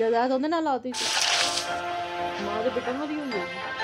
जगह तो ना लाती माँ तो पिटन वाली होगी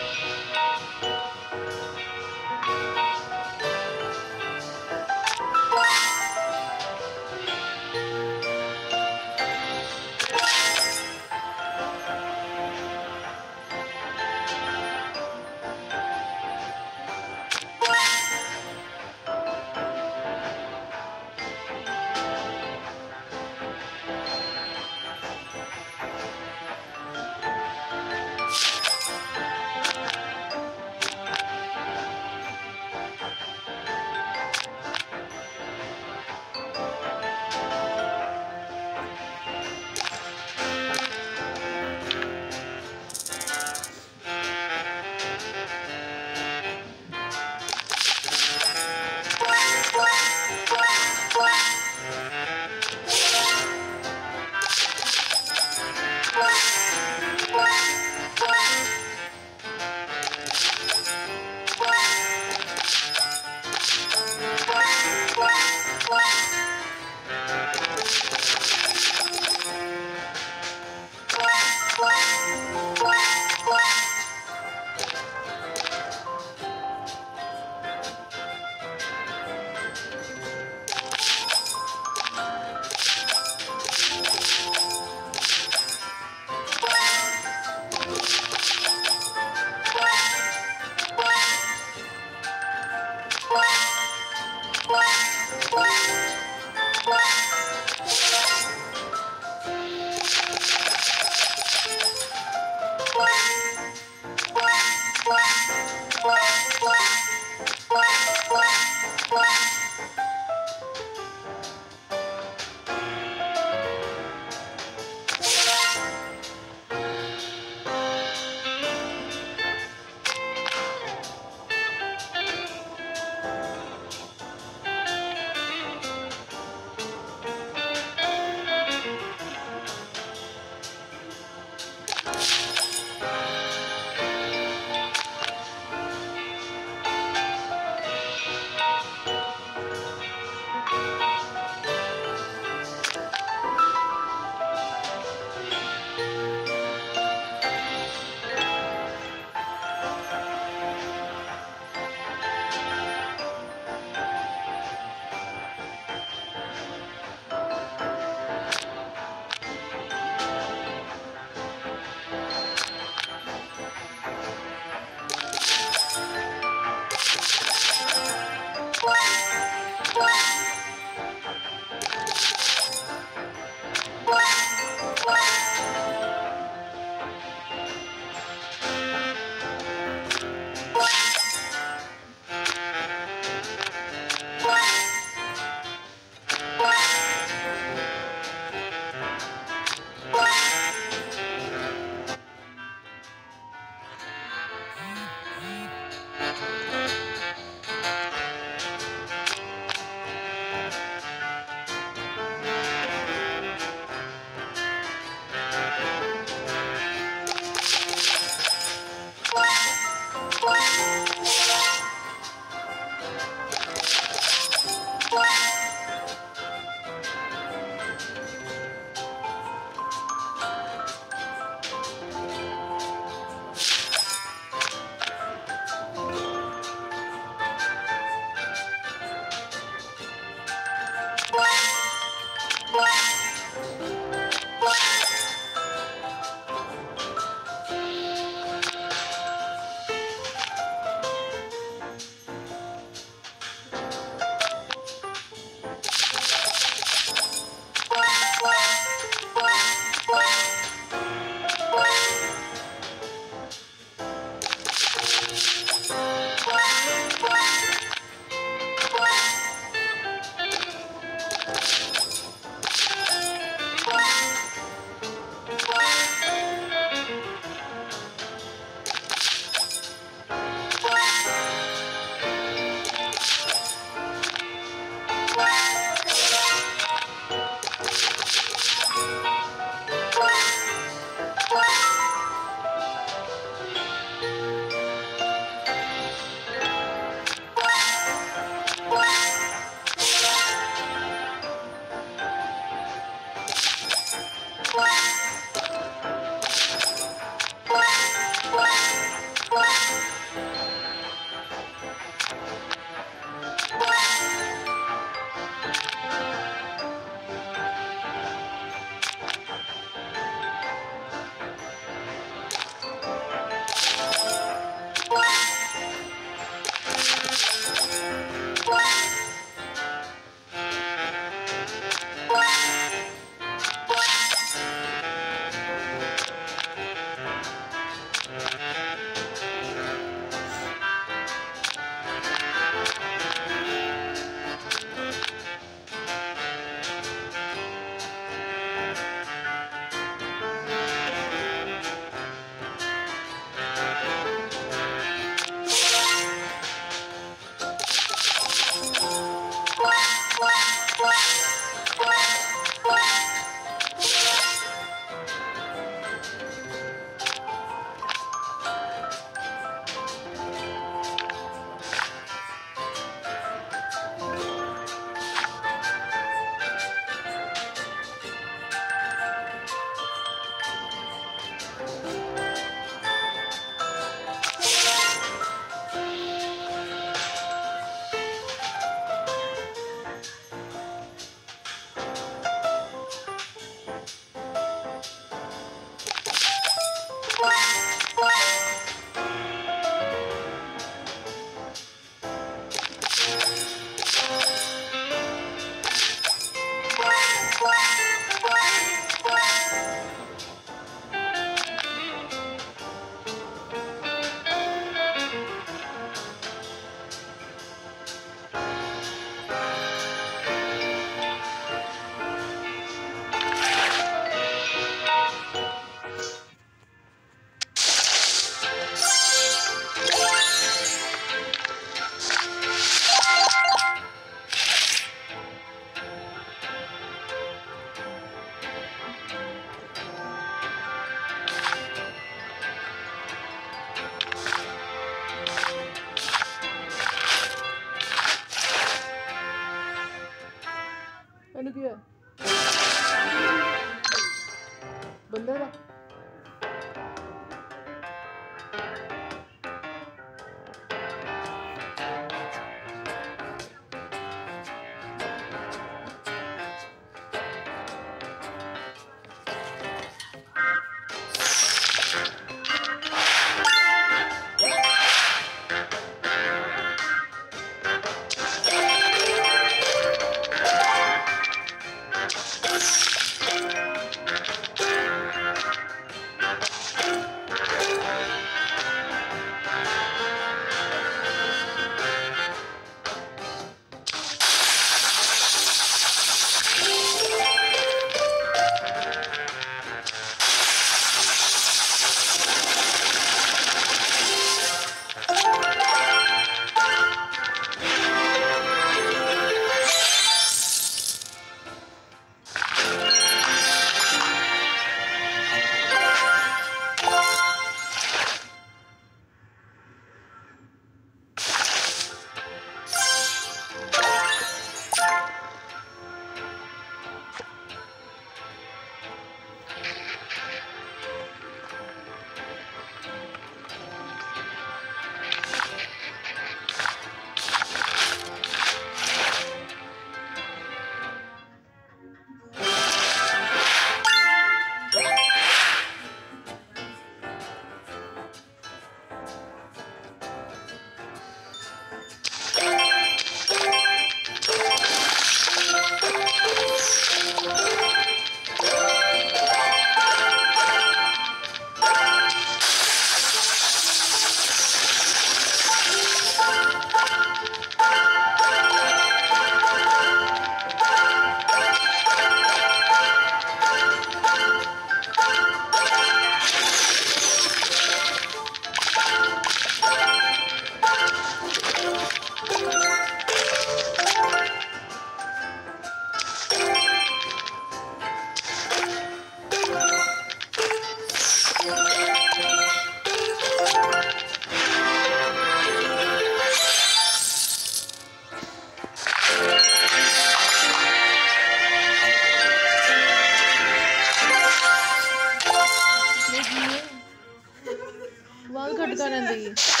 gonna.